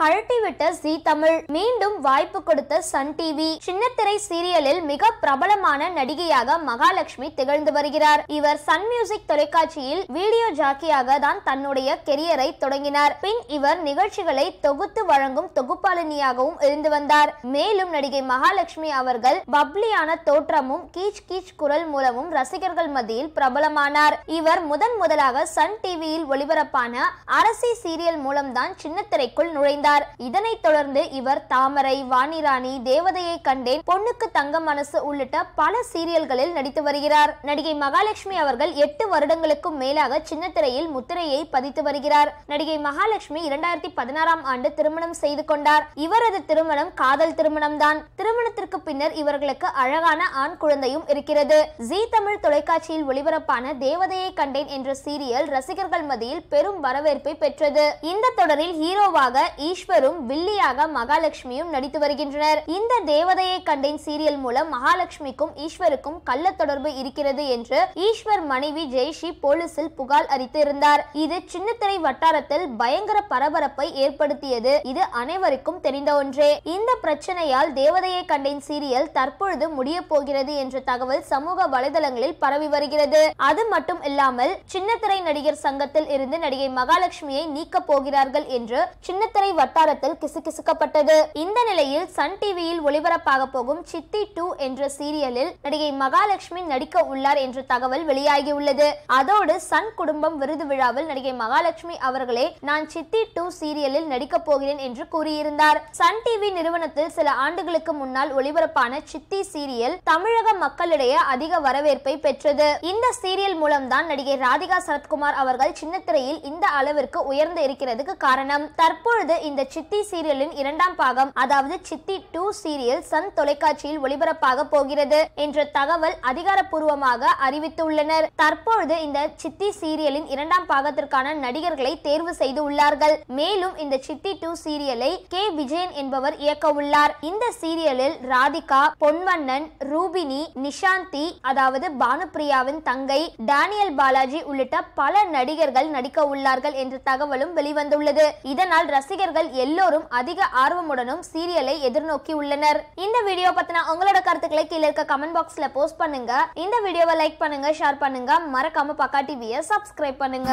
கழட்டிவிட்ட G Tamil மீண்டும் வாய்ப்பு கொடுத்த சன் டிவி. சின்னத்திரை சீரியலில் மிக பிரபலமான நடிகையாக மகாலட்சுமி திகழ்ந்து வருகிறார். இவர் சன் மியூசிக் தொலைக்காட்சியில் வீடியோ ஜாக்கியாக தான் தன்னுடைய கெரியரை தொடங்கினார். பின் இவர் நிகழ்ச்சிகளை தொகுத்து வழங்கும் தொகுப்பாளினியாகவும் இருந்து வந்தார். மேலும் நடிகை மகாலட்சுமி அவர்கள் பப்ளியான தோற்றமும் கீச் கீச் குரல் மூலமும் ரசிகர்கள் மத்தியில் பிரபலமானார். இவர் முதன் முதலாக சன் டிவியில் ஒளிபரப்பான அரசி சீரியல் மூலம்தான் சின்னத்திரைக்குள் நுழைந்தார். கொண்டார். இதனைத் தொடர்ந்து இவர் தாமரை வாணிராணி தேவதையை கண்டேன். பொண்ணுக்கு தங்க மனசு உள்ளிட்ட பல சீரியல்களில் நடித்து வருகிறார். நடிகை மகாலட்சுமி அவர்கள் எட்டு வருடங்களுக்கும் மேலாக சின்னத்திரையில் முத்திரையை பதித்து வருகிறார். நடிகை மகாலட்சுமி இரண்டாயிரத்தி பதினாறாம் ஆண்டு திருமணம் செய்து கொண்டார். இவரது திருமணம் காதல் திருமணம் தான் திருமணத்திற்கு பின்னர் இவர்களுக்கு அழகான ஆண் குழந்தையும் இருக்கிறது. ஜி தமிழ் தொலைக்காட்சியில் ஒளிபரப்பான தேவதையை கண்டேன் என்ற சீரியல் ரசிகர்கள் மத்தியில் பெரும் வரவேற்பை பெற்றது. இந்த தொடரில் ஹீரோவாக ஈஸ்வரும் வில்லியாக மகாலட்சுமியும் நடித்து வருகின்றனர். இந்த தேவதையை கண்டேன் சீரியல் மூலம் மகாலட்சுமிக்கும் ஈஸ்வருக்கும் கள்ள தொடர்பு இருக்கிறது என்று ஈஸ்வர் மனைவி ஜெய்ஷி போலீசில் புகார் அளித்து இருந்தார் இது சின்னத்திரை வட்டாரத்தில் பயங்கர பரபரப்பை ஏற்படுத்தியது. இது அனைவருக்கும் தெரிந்த ஒன்றே. இந்த பிரச்சனையால் தேவதையை கண்டேன் சீரியல் தற்பொழுது முடிய போகிறது என்ற தகவல் சமூக வலைதளங்களில் பரவி வருகிறது. அது மட்டும் இல்லாமல் சின்னத்திரை நடிகர் சங்கத்தில் இருந்து நடிகை மகாலட்சுமியை நீக்க போகிறார்கள் என்று சின்னத்திரை வட்டாரத்தில் கிசுகிசுக்கப்பட்டது இந்த நிலையில் சன் டிவியில் ஒளிபரப்பாக போகும் சித்தி டூ என்ற சீரியலில் நடிகை மகாலட்சுமி நடிக்க உள்ளார் என்ற தகவல் வெளியாகியுள்ளது. அதோடு சன் குடும்பம் விருது விழாவில் நடிகை மகாலட்சுமி அவர்களே நான் சித்தி டூ சீரியலில் நடிக்க போகிறேன் என்று கூறியிருந்தார். சன் டிவி நிறுவனத்தில் சில ஆண்டுகளுக்கு முன்னால் ஒளிபரப்பான சித்தி சீரியல் தமிழக மக்களிடையே அதிக வரவேற்பை பெற்றது. இந்த சீரியல் மூலம்தான் நடிகை ராதிகா சரத்குமார் அவர்கள் சின்னத்திரையில் இந்த அளவிற்கு உயர்ந்து இருக்கிறதுக்கு காரணம். தற்பொழுது இந்த சித்தி சீரியலின் இரண்டாம் பாகம் அதாவது சித்தி டூ சீரியல் சன் தொலைக்காட்சியில் ஒளிபரப்பாக போகிறது என்ற தகவல் அதிகாரப்பூர்வமாக அறிவித்துள்ளனர். தற்பொழுது இந்த சித்தி சீரியலின் இரண்டாம் பாகத்திற்கான நடிகர்களை தேர்வு செய்து உள்ளார்கள். மேலும் இந்த சித்தி டூ சீரியலை கே. விஜயன் என்பவர் இயக்க உள்ளார். இந்த சீரியலில் ராதிகா பொன்வண்ணன் ரூபினி நிஷாந்தி அதாவது பானுபிரியாவின் தங்கை டேனியல் பாலாஜி உள்ளிட்ட பல நடிகர்கள் நடிக்க உள்ளார்கள் என்ற தகவலும் வெளிவந்துள்ளது. இதனால் ரசிகர்கள் ரசிகர்கள் எல்லோரும் அதிக ஆர்வமுடனும் சீரியலை எதிர்நோக்கி உள்ளனர். இந்த வீடியோ பத்தின உங்களோட கருத்துக்களை கீழே இருக்க கமெண்ட் பாக்ஸ்ல போஸ்ட் பண்ணுங்க. இந்த வீடியோவை லைக் பண்ணுங்க ஷேர் பண்ணுங்க. மறக்காம பக்கா டிவியை சப்ஸ்கிரைப் பண்ணுங்க.